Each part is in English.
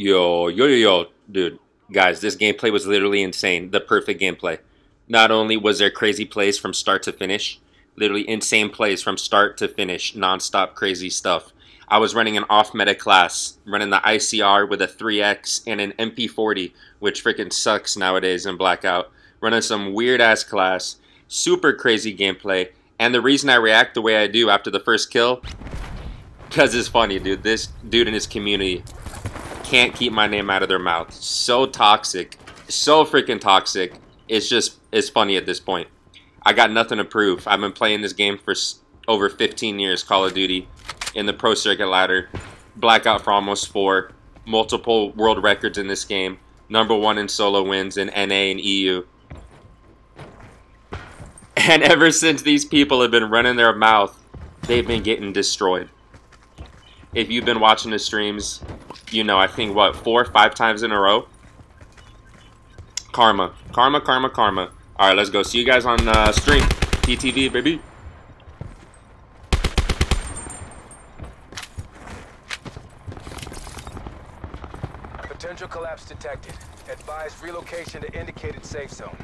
Yo, yo, yo, yo, dude. Guys, this gameplay was literally insane. The perfect gameplay. Not only was there crazy plays from start to finish, literally insane plays from start to finish, non-stop crazy stuff. I was running an off meta class, running the ICR with a 3X and an MP40, which freaking sucks nowadays in Blackout. Running some weird ass class, super crazy gameplay, and the reason I react the way I do after the first kill, because it's funny, dude. This dude and his community can't keep my name out of their mouth. So toxic, so freaking toxic. It's just, it's funny at this point. I got nothing to prove. I've been playing this game for over 15 years, Call of Duty, in the Pro Circuit ladder, Blackout for almost four, multiple world records in this game, number one in solo wins in NA and EU. And ever since these people have been running their mouth, they've been getting destroyed. If you've been watching the streams, you know, I think, what, four, five times in a row? Karma. Karma, karma, karma. Alright, let's go. See you guys on uh, stream. TTV, baby. Potential collapse detected. Advise relocation to indicated safe zone.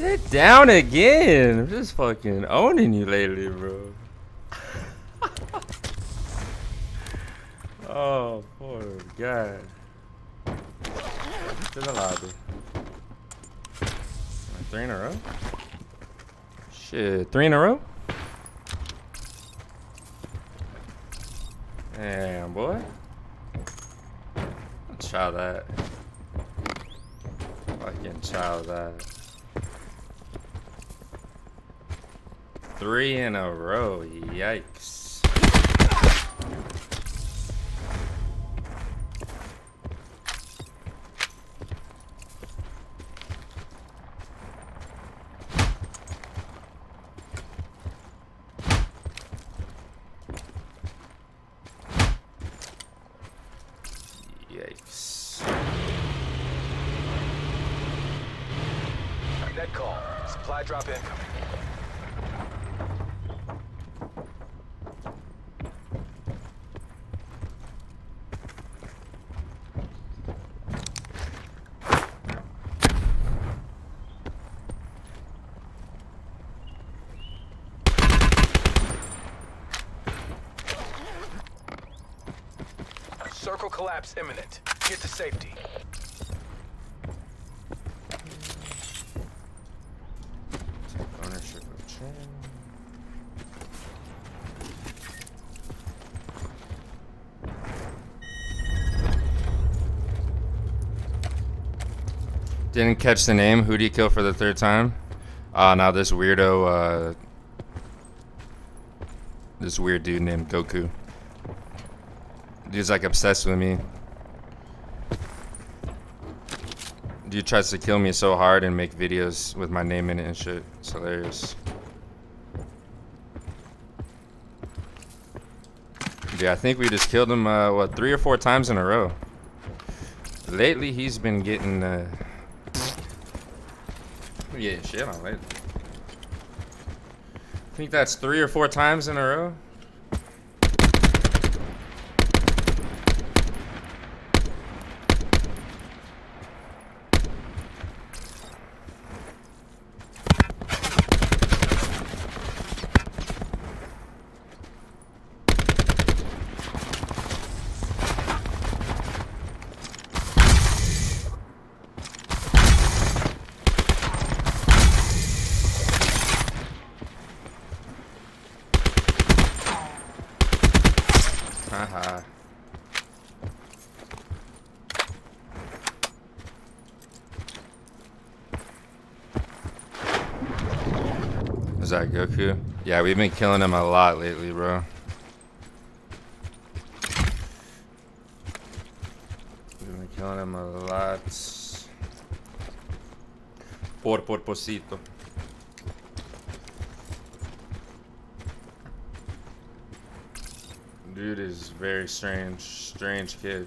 Sit down again. I'm just fucking owning you lately, bro. oh, poor God. To the lobby. Three in a row? Shit, three in a row? Damn, boy. Try that. Fucking try that. Three in a row. Yikes. Yikes. Net call. Supply drop incoming. Circle collapse imminent. Get to safety. Ownership of chain. Didn't catch the name. Who do you kill for the third time? Ah, uh, now this weirdo, uh, this weird dude named Goku. Dude's like obsessed with me. Dude tries to kill me so hard and make videos with my name in it and shit. It's hilarious. Yeah, I think we just killed him, uh, what, three or four times in a row. Lately, he's been getting, uh... Yeah, shit on lately. I think that's three or four times in a row. Is that Goku? Yeah, we've been killing him a lot lately, bro. We've been killing him a lot. Por porposito. Dude is very strange, strange kid.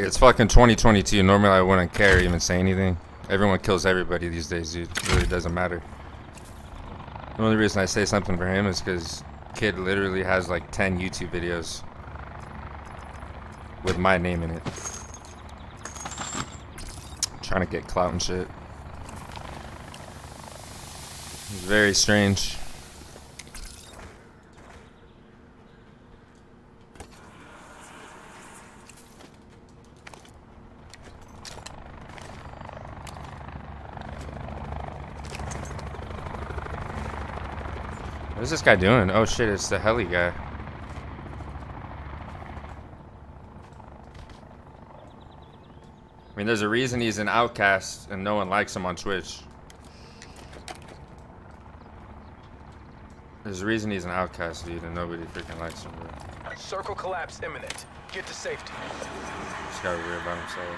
Like it's fucking 2022. Normally I wouldn't care even say anything. Everyone kills everybody these days, dude. It really doesn't matter. The only reason I say something for him is because kid literally has like 10 YouTube videos with my name in it. Trying to get clout and shit. It's very strange. What is this guy doing? Oh shit, it's the heli guy. I mean, there's a reason he's an outcast and no one likes him on Twitch. There's a reason he's an outcast, dude, and nobody freaking likes him, bro. Circle collapse imminent. Get to safety. This guy weird about himself.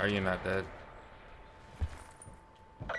Are you not dead?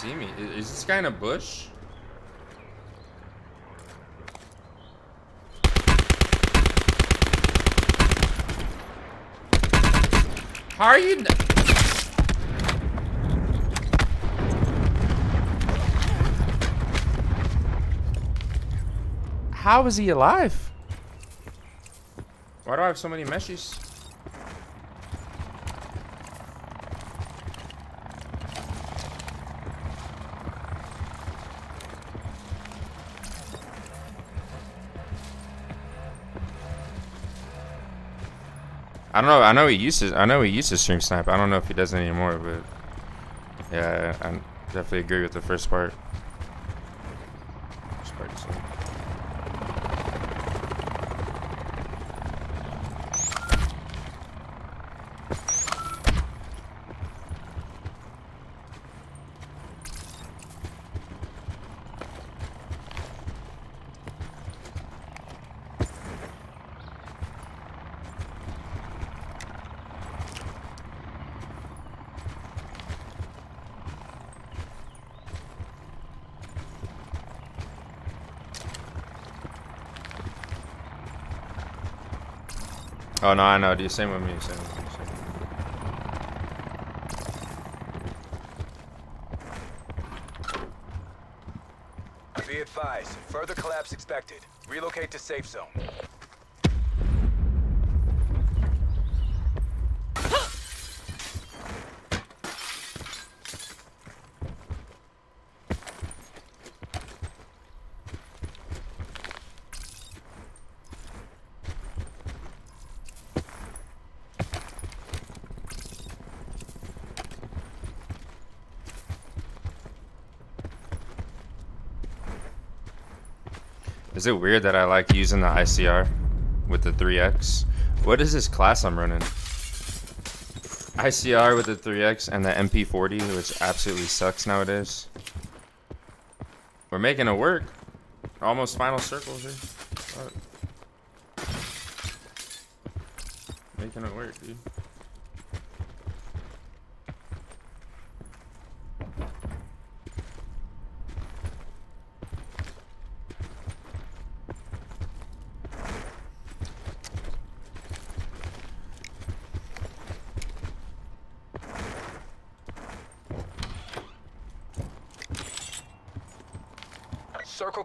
see me. Is this guy in a bush? How are you? How is he alive? Why do I have so many meshes? I don't know. I know he used to. I know he used to stream snipe. I don't know if he does anymore, but yeah, I definitely agree with the first part. First part so. Oh no, I know. Do you same with me? Same with me. Be advised, further collapse expected. Relocate to safe zone. Is it weird that I like using the ICR with the 3X? What is this class I'm running? ICR with the 3X and the MP40, which absolutely sucks nowadays. We're making it work. Almost final circles here. Making it work, dude. Circle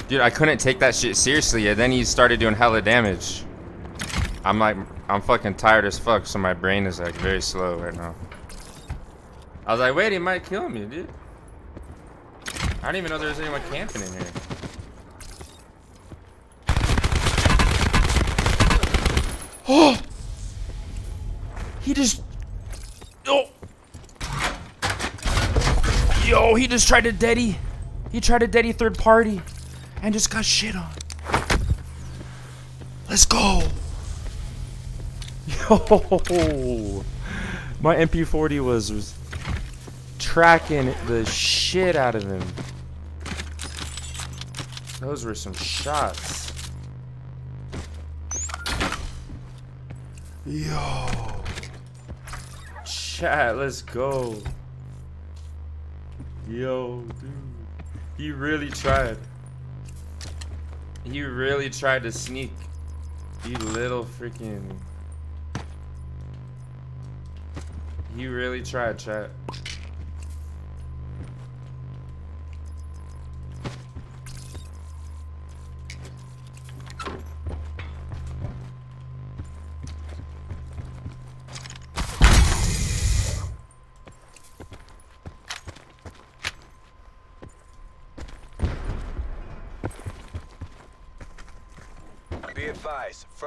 Dude, I couldn't take that shit seriously, and then he started doing hella damage. I'm like, I'm fucking tired as fuck, so my brain is like very slow right now. I was like, wait, he might kill me, dude. I don't even know there's anyone camping in here. Oh! He just. Oh! Yo, he just tried to deady. He tried to deady third party and just got shit on. Let's go. Yo! My MP40 was, was tracking the shit out of him. Those were some shots. Yo. Chat, let's go. Yo, dude. He really tried. He really tried to sneak. You little freaking. He really tried, chat.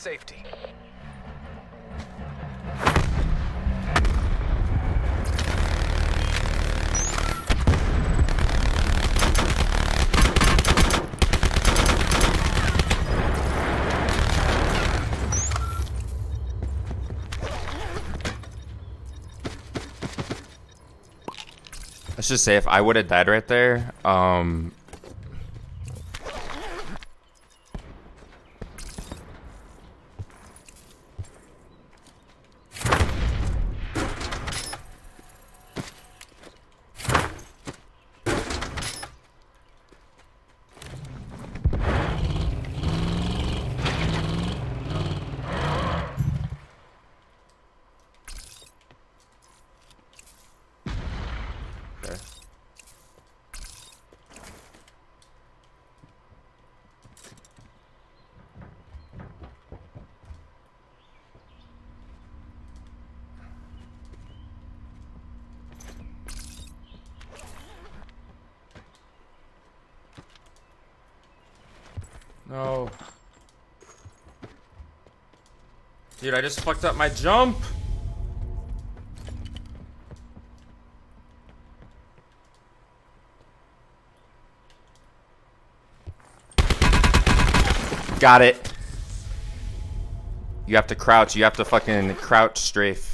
safety. Let's just say if I would have died right there, um, No. Dude, I just fucked up my jump. Got it. You have to crouch. You have to fucking crouch strafe.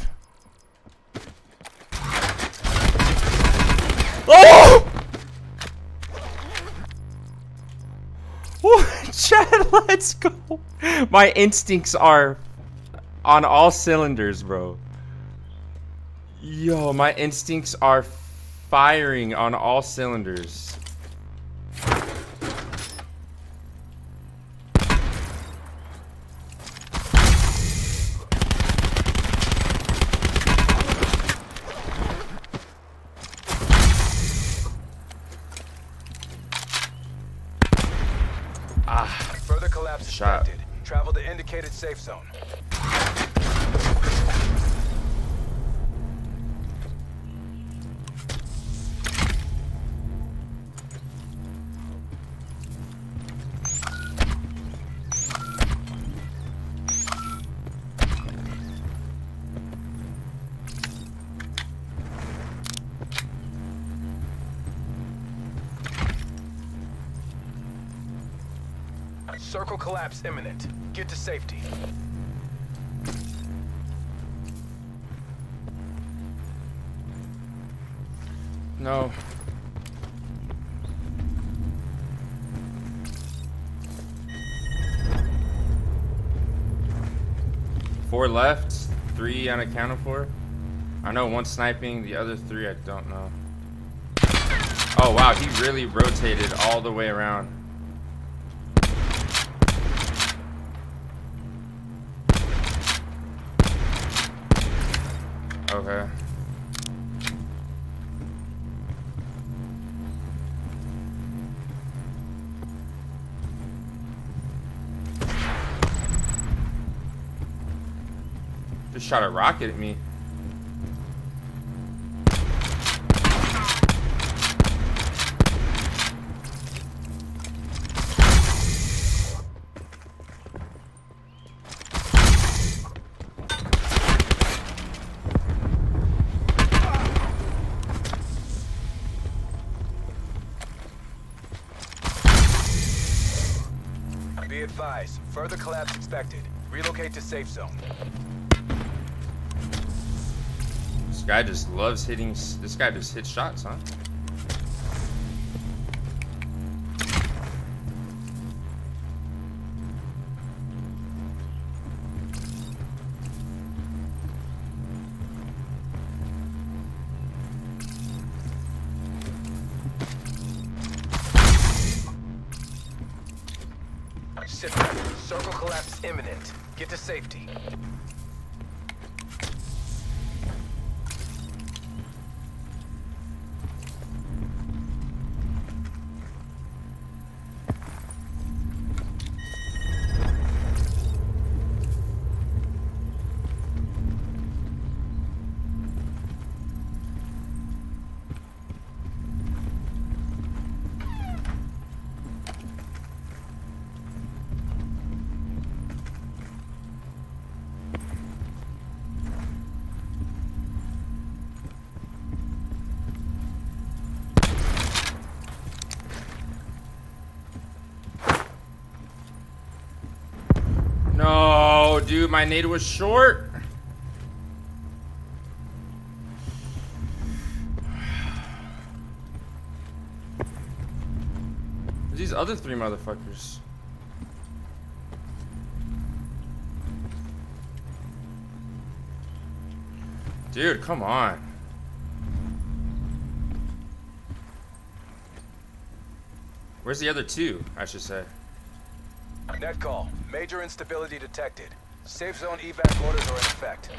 Let's go. My instincts are on all cylinders, bro. Yo, my instincts are firing on all cylinders. Circle collapse imminent. Get to safety. No. Four left, three unaccounted for. I know one sniping, the other three I don't know. Oh wow, he really rotated all the way around. Okay. Just shot a rocket at me. Expected. Relocate to safe zone. This guy just loves hitting. This guy just hits shots, huh? My nade was short. These other three motherfuckers. Dude, come on. Where's the other two, I should say? Net call. Major instability detected. Safe zone evac orders are in effect.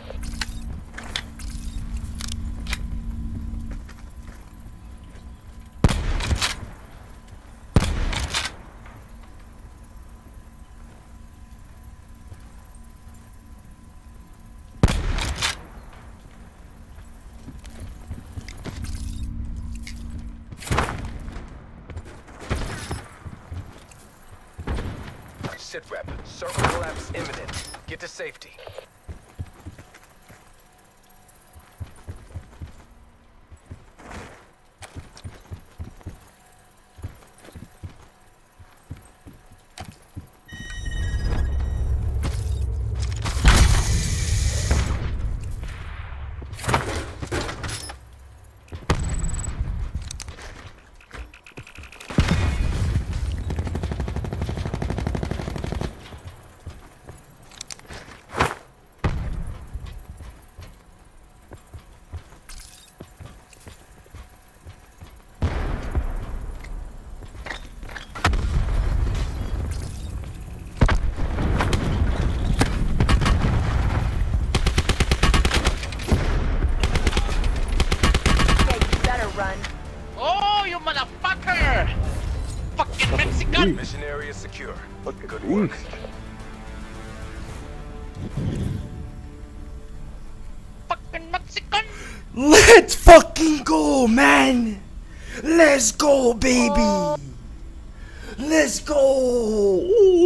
Sit rep. Circle collapse imminent. Get to safety. Good work. Fucking Mexican! Let's fucking go, man! Let's go, baby! Let's go! Ooh.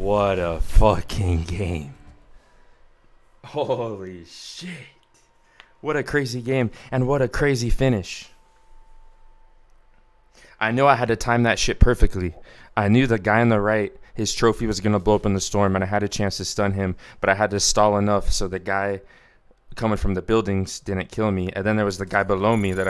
What a fucking game. Holy shit. What a crazy game and what a crazy finish. I knew I had to time that shit perfectly. I knew the guy on the right, his trophy was going to blow up in the storm and I had a chance to stun him, but I had to stall enough so the guy coming from the buildings didn't kill me. And then there was the guy below me that